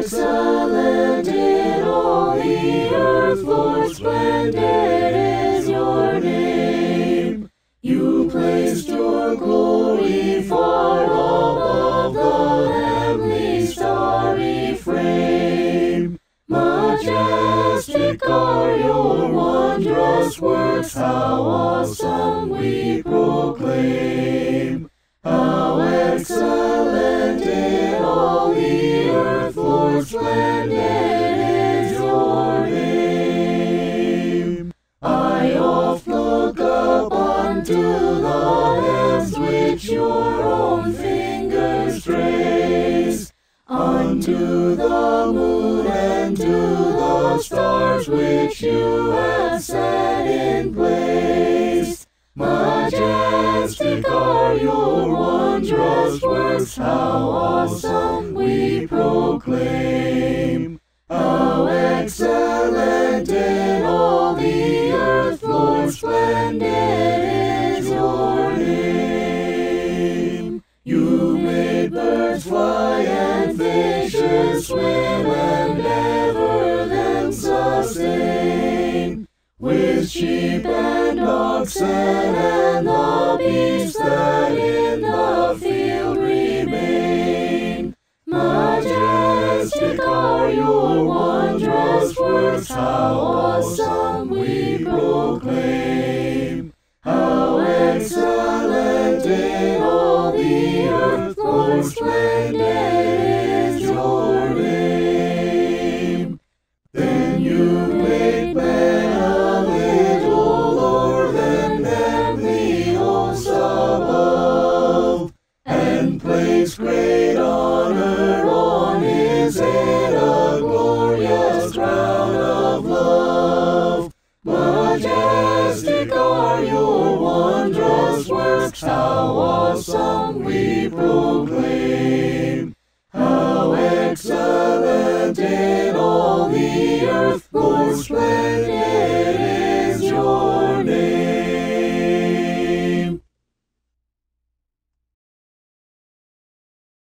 excellent in all the earth, Lord, splendid is your name. You placed your glory far above the heavenly starry frame. Majestic are your wondrous works, how awesome we proclaim. How splendid is your name. I oft look up unto the heavens which your own fingers trace, unto the moon and to the stars which you have set in place. Works, how awesome we proclaim. How excellent in all the earth, Lord, splendid is your name. You made birds fly and fishes swim and ever them sustain. With sheep and oxen and the beasts that in the your wondrous works, how awesome works, how awesome we proclaim. How excellent in all the earth, Lord, splendid